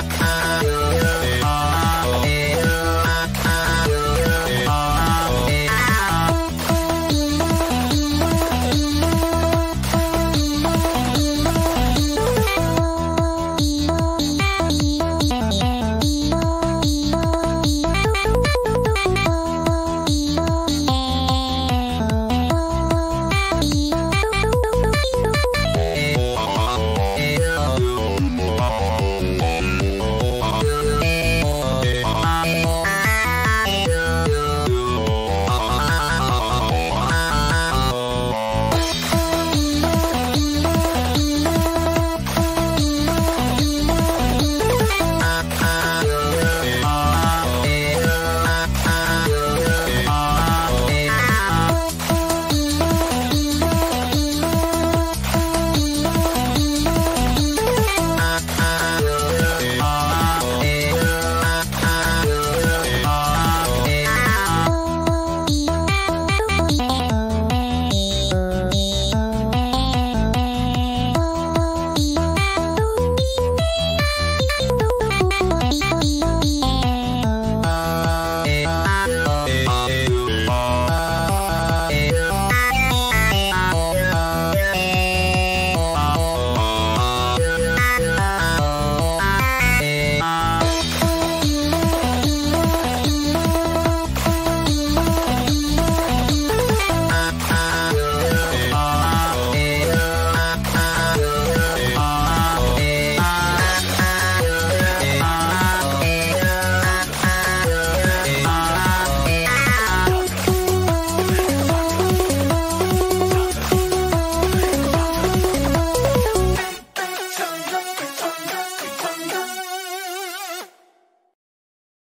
Bye.